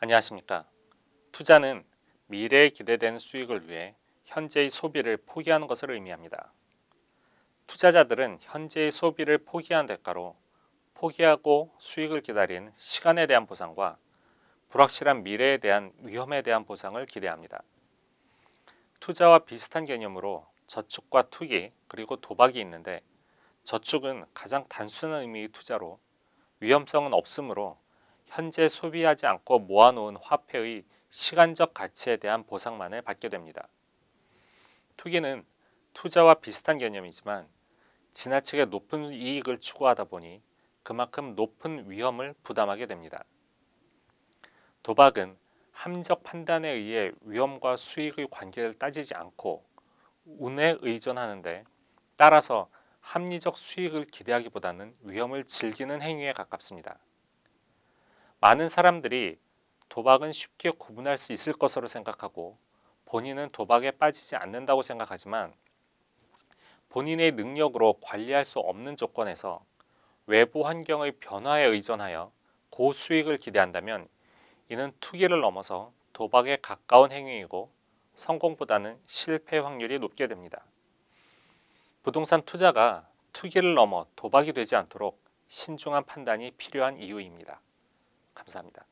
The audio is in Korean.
안녕하십니까. 투자는 미래에 기대되는 수익을 위해 현재의 소비를 포기하는 것을 의미합니다. 투자자들은 현재의 소비를 포기한 대가로 포기하고 수익을 기다린 시간에 대한 보상과 불확실한 미래에 대한 위험에 대한 보상을 기대합니다. 투자와 비슷한 개념으로 저축과 투기 그리고 도박이 있는데 저축은 가장 단순한 의미의 투자로 위험성은 없으므로 현재 소비하지 않고 모아놓은 화폐의 시간적 가치에 대한 보상만을 받게 됩니다. 투기는 투자와 비슷한 개념이지만 지나치게 높은 이익을 추구하다 보니 그만큼 높은 위험을 부담하게 됩니다. 도박은 함적 판단에 의해 위험과 수익의 관계를 따지지 않고 운에 의존하는데 따라서 합리적 수익을 기대하기보다는 위험을 즐기는 행위에 가깝습니다. 많은 사람들이 도박은 쉽게 구분할 수 있을 것으로 생각하고 본인은 도박에 빠지지 않는다고 생각하지만 본인의 능력으로 관리할 수 없는 조건에서 외부 환경의 변화에 의존하여 고수익을 기대한다면 이는 투기를 넘어서 도박에 가까운 행위이고 성공보다는 실패 확률이 높게 됩니다. 부동산 투자가 투기를 넘어 도박이 되지 않도록 신중한 판단이 필요한 이유입니다. 감사합니다.